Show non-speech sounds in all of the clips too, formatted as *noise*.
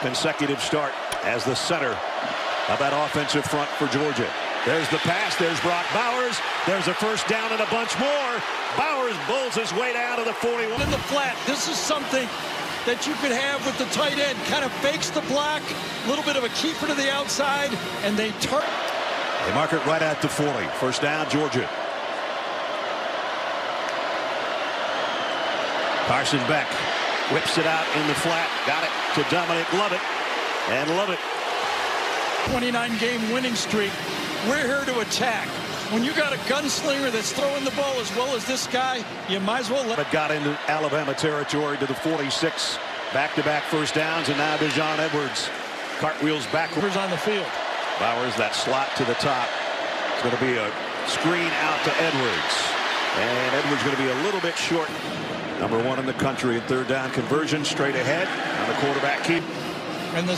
consecutive start as the center of that offensive front for Georgia. There's the pass. There's Brock Bowers. There's a first down and a bunch more. Bowers bulls his way down to the 41. In the flat, this is something that you could have with the tight end. Kind of fakes the block, a little bit of a keeper to the outside, and they turn. They mark it right at the 40. First down, Georgia. Carson Beck whips it out in the flat. Got it to Dominic Lovett. And Lovett. 29 game winning streak. We're here to attack. When you got a gunslinger that's throwing the ball as well as this guy, you might as well let But got into Alabama territory to the 46. Back-to-back -back first downs, and now Daijun Edwards cartwheels backwards on the field. Bowers, that slot to the top. It's going to be a screen out to Edwards. And Edwards going to be a little bit short. Number one in the country in third down conversion straight ahead on the quarterback keep. And the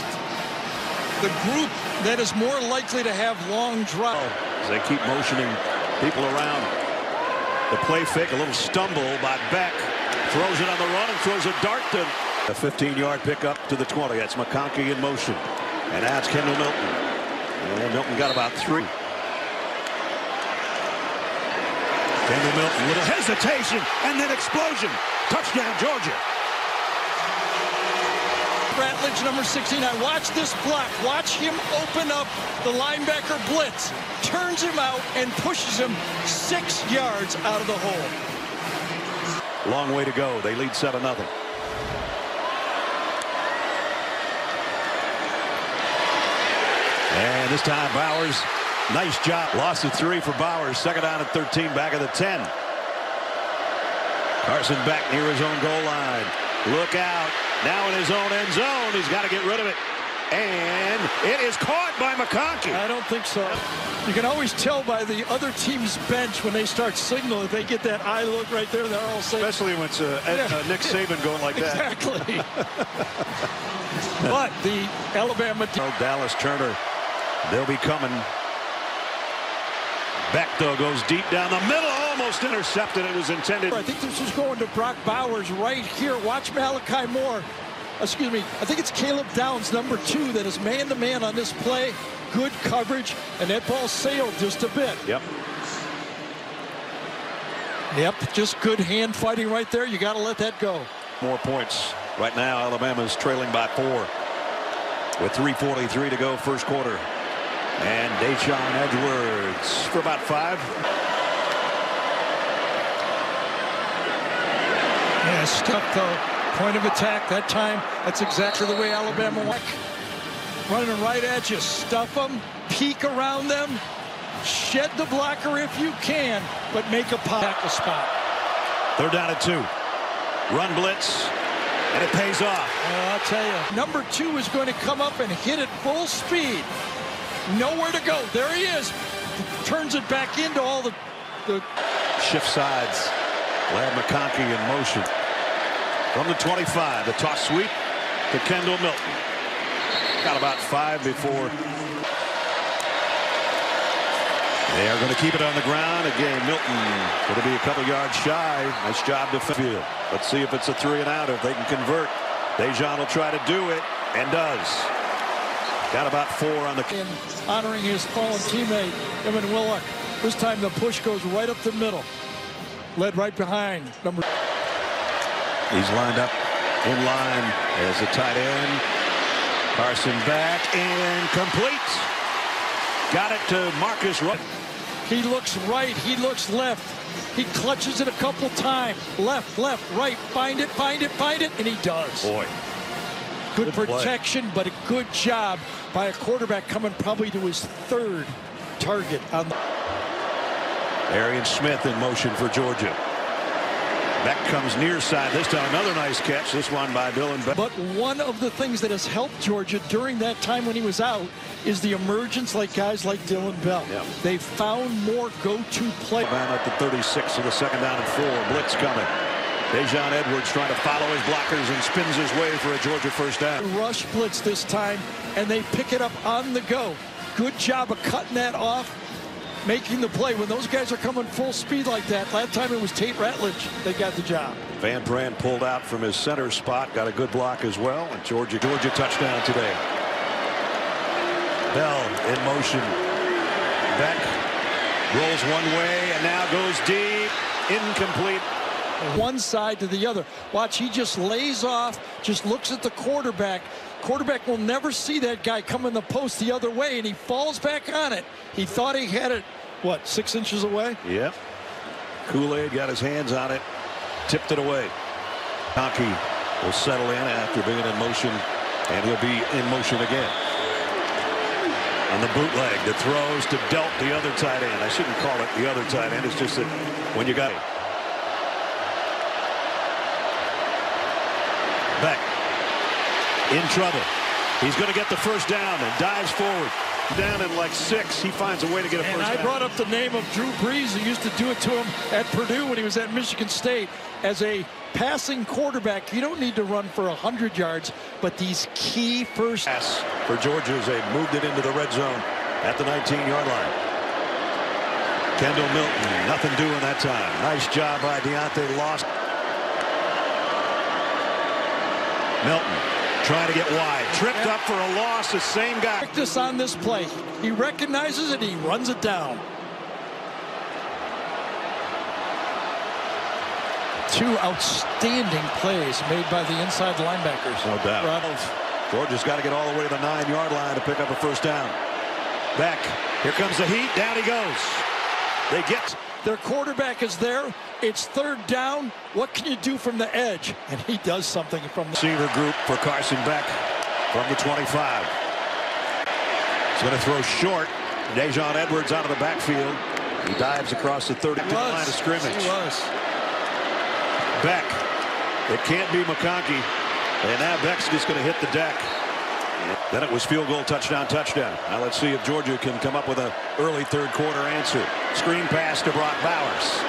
the group that is more likely to have long drive. Oh, as they keep motioning people around. The play fake, a little stumble by Beck. Throws it on the run and throws a dart to a 15-yard pickup to the 20. That's McConkey in motion. And that's Kendall Milton. And Milton got about three. Kendall Milton, little hesitation, and then explosion. Touchdown, Georgia. Ratledge, number 69. Watch this block. Watch him open up the linebacker blitz. Turns him out and pushes him six yards out of the hole. Long way to go. They lead 7 0. And this time Bowers, nice job. Loss of three for Bowers. Second down at 13, back of the 10. Carson Beck near his own goal line. Look out. Now in his own end zone. He's got to get rid of it. And it is caught by McConkey. I don't think so. You can always tell by the other team's bench when they start signaling. They get that eye look right there. They're all saying. Especially when it's uh, yeah. uh, Nick Saban going like that. Exactly. *laughs* but the Alabama. Oh, Dallas Turner. They'll be coming. Beck, though, goes deep down the middle. Almost intercepted. It was intended. I think this is going to Brock Bowers right here. Watch Malachi Moore excuse me, I think it's Caleb Downs, number two, that is man-to-man -man on this play. Good coverage, and that ball sailed just a bit. Yep. Yep, just good hand fighting right there. You got to let that go. More points. Right now, Alabama's trailing by four with 3.43 to go first quarter. And Daijun Edwards for about five. Yeah, stuck the Point of attack that time. That's exactly the way Alabama went. Running right at you. Stuff them. Peek around them. Shed the blocker if you can, but make a tackle spot. Third down at two. Run blitz, and it pays off. Well, I'll tell you, number two is going to come up and hit it full speed. Nowhere to go. There he is. Turns it back into all the... the... Shift sides. Ladd McConkey in motion. From the 25, the toss sweep to Kendall Milton. Got about five before. They are going to keep it on the ground. Again, Milton going to be a couple yards shy. Nice job to field. Let's see if it's a three and out. If they can convert, Daijun will try to do it and does. Got about four on the. In honoring his fallen teammate, Devin Willock. This time the push goes right up the middle. Led right behind number. He's lined up in line as a tight end. Carson Beck and complete. Got it to Marcus. He looks right. He looks left. He clutches it a couple times. Left, left, right. Find it, find it, find it. And he does. Boy. Good, good protection, play. but a good job by a quarterback coming probably to his third target on the. Arian Smith in motion for Georgia. Beck comes near side this time. Another nice catch. This one by Dylan Beck. But one of the things that has helped Georgia during that time when he was out is the emergence like guys like Dillon Bell. Yeah. They found more go-to play. Man at the 36 of the second down and four. Blitz coming. Daijun Edwards trying to follow his blockers and spins his way for a Georgia first down. Rush blitz this time, and they pick it up on the go. Good job of cutting that off. making the play. When those guys are coming full speed like that, last time it was Tate Ratledge that got the job. Van Pran pulled out from his center spot, got a good block as well, and Georgia, Georgia touchdown today. Bell in motion. Beck rolls one way and now goes deep. Incomplete. One side to the other. Watch, he just lays off, just looks at the quarterback. Quarterback will never see that guy come in the post the other way, and he falls back on it. He thought he had it, what, six inches away? Yep. Kool-Aid got his hands on it, tipped it away. Conkey will settle in after being in motion, and he'll be in motion again. On the bootleg, the throws to Delp, the other tight end. I shouldn't call it the other tight end. It's just that when you got Beck in trouble. He's going to get the first down and dives forward. Down in like six, he finds a way to get a and first I down. brought up the name of Drew Brees, who used to do it to him at Purdue when he was at Michigan State. As a passing quarterback, you don't need to run for 100 yards, but these key first. Pass for Georgia as they moved it into the red zone at the 19-yard line. Kendall Milton, nothing doing that time. Nice job by Deontae Lawson. Milton trying to get wide. Tripped up for a loss. The same guy. Practice on this play. He recognizes it. He runs it down. Two outstanding plays made by the inside linebackers. No doubt. Rob, Georgia's got to get all the way to the nine-yard line to pick up a first down. Back. Here comes the heat. Down he goes. They get. Their quarterback is there. It's third down. What can you do from the edge? And he does something from the Receiver group for Carson Beck from the 25. He's going to throw short. Daijun Edwards out of the backfield. He dives across the 30 was. line of scrimmage. He was. Beck. It can't be McConkey. And now Beck's just going to hit the deck. Then it was field goal, touchdown, touchdown. Now let's see if Georgia can come up with an early third quarter answer. Screen pass to Brock Bowers.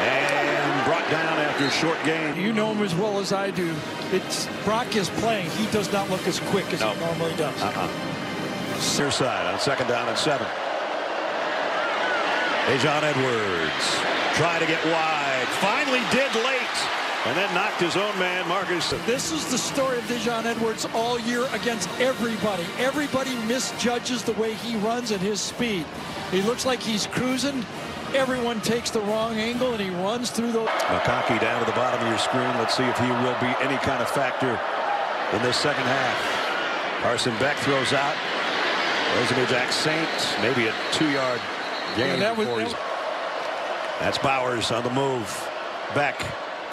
And brought down after a short game. You know him as well as I do. It's Brock is playing. He does not look as quick as No. he normally does. Uh-uh. Near side on second down and seven. Daijun Edwards Try to get wide. Finally did late. And then knocked his own man, Marcus. This is the story of Daijun Edwards all year against everybody. Everybody misjudges the way he runs and his speed. He looks like he's cruising. Everyone takes the wrong angle and he runs through the. McConkey down to the bottom of your screen. Let's see if he will be any kind of factor in this second half. Carson Beck throws out. Rosemy-Jacksaint, maybe a two-yard gain And that was- before he's. That's Bowers on the move. Beck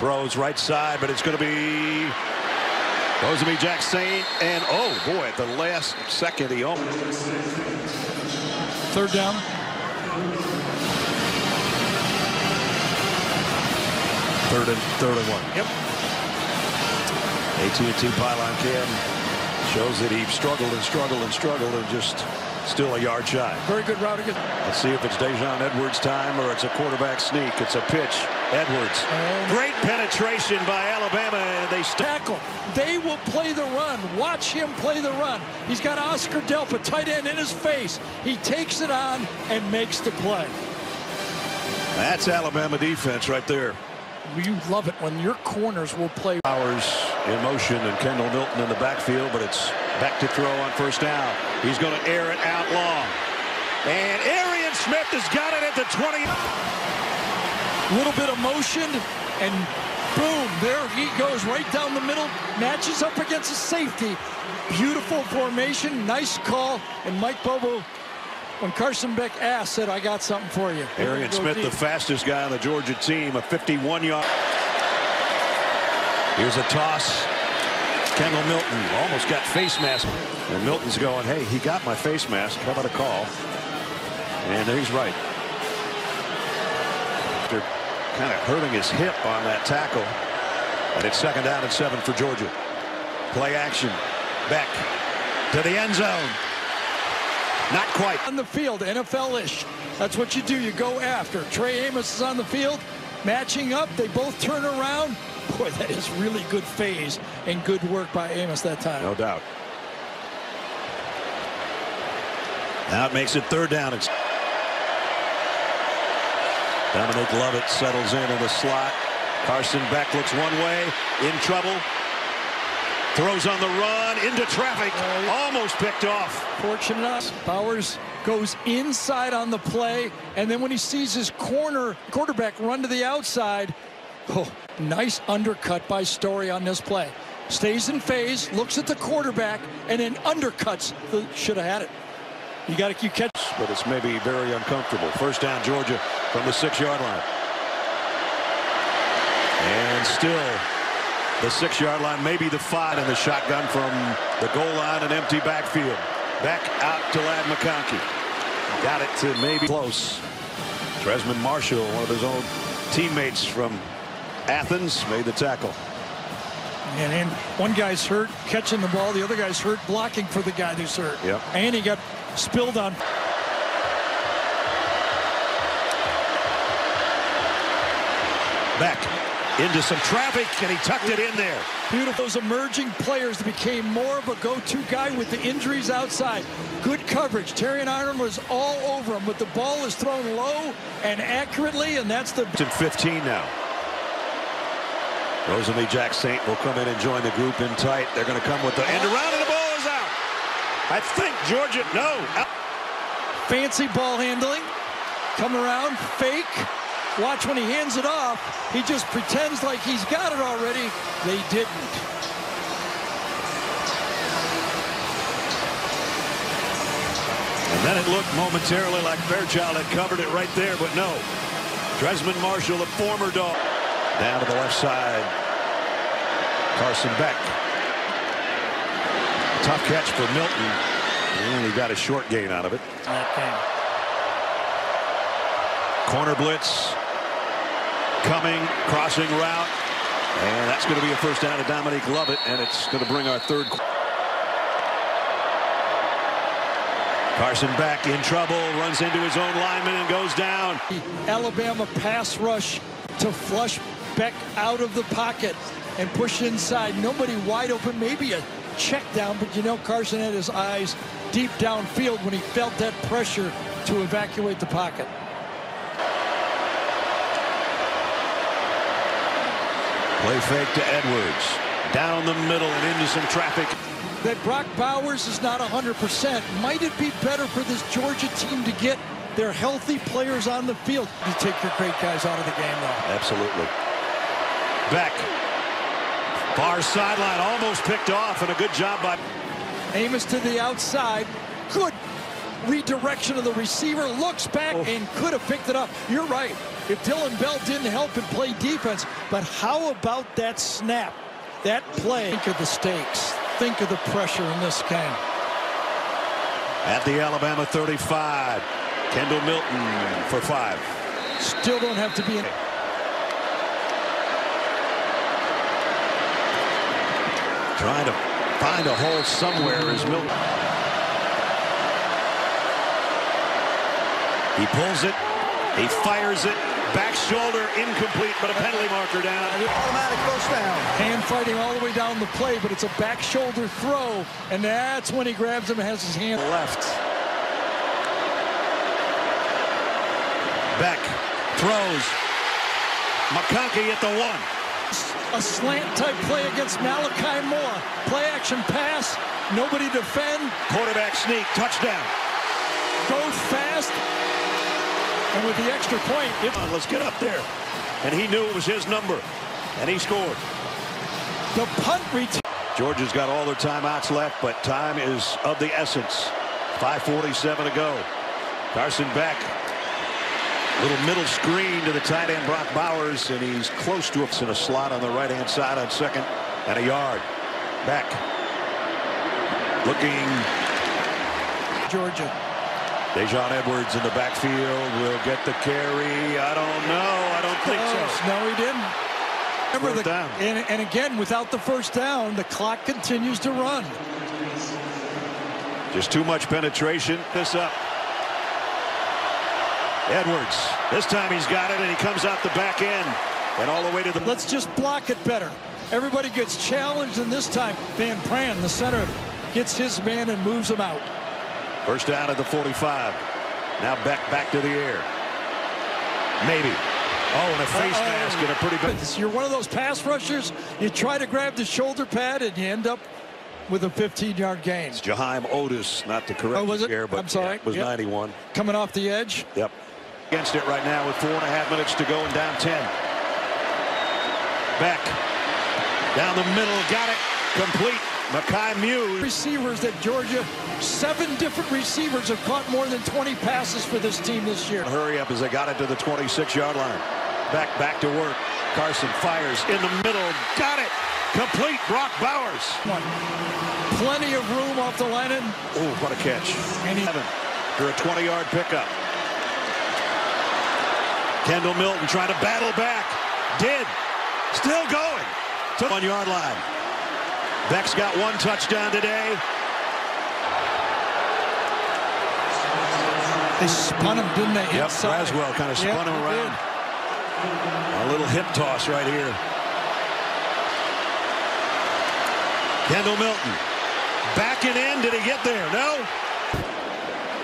throws right side, but it's going to be Rosemy-Jacksaint. And oh boy, at the last second, he almost. Third down. Third and third and one. Yep. AT&T pylon cam shows that he struggled and struggled and struggled and just still a yard shy. Very good route again. Let's see if it's Daijun Edwards time or it's a quarterback sneak. It's a pitch. Edwards. Oh. Great penetration by Alabama and they. Tackle. They will play the run. Watch him play the run. He's got Oscar Delp, a tight end, in his face. He takes it on and makes the play. That's Alabama defense right there. You love it when your corners will play. Bowers in motion and Kendall Milton in the backfield, but it's back to throw on first down. He's going to air it out long. And Arian Smith has got it at the 20. A little bit of motion, and boom, there he goes right down the middle, matches up against a safety. Beautiful formation, nice call, and Mike Bobo, when Carson Beck asked, said, I got something for you. Arian Smith, deep. the fastest guy on the Georgia team, a 51-yard. Here's a toss. Kendall Milton almost got face mask. And Milton's going, hey, he got my face mask. How about a call? And he's right. After kind of hurting his hip on that tackle. And it's second down and seven for Georgia. Play action. Beck to the end zone. Not quite. on the field, NFL-ish. That's what you do. You go after. Trey Amos is on the field, matching up. They both turn around. Boy, that is really good phase and good work by Amos that time. No doubt. That makes it third down. It's Dominic Lovett settles in in the slot. Carson Beck looks one way, in trouble. Throws on the run, into traffic, almost picked off. Fortunate us. Bowers goes inside on the play, and then when he sees his corner quarterback run to the outside, oh, nice undercut by Story on this play. Stays in phase, looks at the quarterback, and then undercuts. The, should have had it. You got to you catch. But it's maybe very uncomfortable. First down, Georgia from the six-yard line. And still the six-yard line, maybe the five in the shotgun from the goal line and empty backfield. Back out to Ladd McConkey. Got it to maybe close. Trezmen Marshall, one of his own teammates from Athens, made the tackle. And, and one guy's hurt catching the ball. The other guy's hurt blocking for the guy who's hurt. Yep. And he got spilled on. Back into some traffic, and he tucked it in there. Beautiful. Those emerging players became more of a go-to guy with the injuries outside. Good coverage. Terrion Arnold was all over him, but the ball is thrown low and accurately, and that's the... It's 15 now. Rosemy-Jacksaint will come in and join the group in tight. They're going to come with the end around, and the ball is out. I think Georgia, no. Fancy ball handling. Come around, fake. Watch when he hands it off. He just pretends like he's got it already. They didn't. And then it looked momentarily like Fairchild had covered it right there, but no. Trezmen Marshall, the former dog. Down to the left side. Carson Beck. Tough catch for Milton. And he got a short gain out of it. Corner blitz. Coming, crossing route. And that's going to be a first down to Dominic Lovett, and it's going to bring our third. Carson Beck in trouble, runs into his own lineman and goes down. Alabama pass rush to flush Beck out of the pocket and push inside. Nobody wide open, maybe a check down, but you know Carson had his eyes deep downfield when he felt that pressure to evacuate the pocket. Play fake to Edwards. Down the middle and into some traffic. That Brock Bowers is not 100%. Might it be better for this Georgia team to get their healthy players on the field? You take your great guys out of the game, though. Absolutely. Beck. Far sideline, almost picked off, and a good job by... Amos to the outside. Good redirection of the receiver. Looks back oh. and could have picked it up. You're right. If Dillon Bell didn't help and play defense, but how about that snap? That play. Think of the stakes. Think of the pressure in this game. At the Alabama 35, Kendall Milton for five. Still don't have to be in. Trying to find a hole somewhere is Milton. He pulls it. He fires it. Back shoulder incomplete, but a penalty marker down. Automatic first down. Hand fighting all the way down the play, but it's a back shoulder throw, and that's when he grabs him and has his hand left. Beck throws. McConkey at the one. A slant type play against Malachi Moore. Play action pass. Nobody defend. Quarterback sneak. Touchdown. Goes fast. And with the extra point, it, let's get up there. And he knew it was his number. And he scored. The punt return. Georgia's got all their timeouts left, but time is of the essence. 5.47 to go. Carson Beck. Little middle screen to the tight end Brock Bowers, and he's close to it in a slot on the right-hand side on second and a yard. Back. Looking. Georgia. Daijun Edwards in the backfield will get the carry. I don't know. I don't think so. No, he didn't. Remember the, and, and again, without the first down, the clock continues to run. Just too much penetration. This up. Edwards. This time he's got it, and he comes out the back end and all the way to the. Let's just block it better. Everybody gets challenged, and this time Van Pran, the center, gets his man and moves him out. First down at the 45. Now back back to the air. Maybe. Oh, and a face Uh-oh. mask and a pretty good. You're one of those pass rushers. You try to grab the shoulder pad and you end up with a 15-yard gain. Jaheim Oatis, not to correct Oh, was it? here, but I'm sorry. yeah, it was Yep. 91. Coming off the edge. Yep. Against it right now with four and a half minutes to go and down 10. Beck. Down the middle. Got it. Complete. Mekhi Mews. Receivers that Georgia, seven different receivers have caught more than 20 passes for this team this year. Hurry up as they got it to the 26-yard line. Back, back to work. Carson fires in the middle. Got it. Complete. Brock Bowers. One. Plenty of room off the line. Oh, what a catch. And he- for a 20-yard pickup. Kendall Milton trying to battle back. Did. Still going. To one-yard line. Beck's got one touchdown today. they spun him, didn't they? Yep, Inside. Braswell kind of spun Yep, him around. did. A little hip toss right here. Kendall Milton. Backing in. Did he get there? No.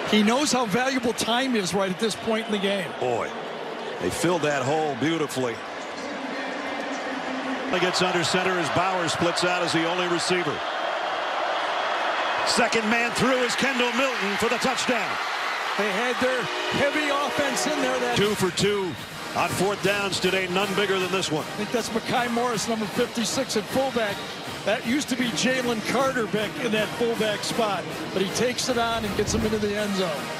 He knows how valuable time is right at this point in the game. Boy, they filled that hole beautifully. He gets under center as Bauer splits out as the only receiver. Second man through is Kendall Milton for the touchdown. They had their heavy offense in there. That Two for two on fourth downs today. None bigger than this one. I think that's Micah Morris, number 56 at fullback. That used to be Jalen Carter back in that fullback spot, but he takes it on and gets him into the end zone.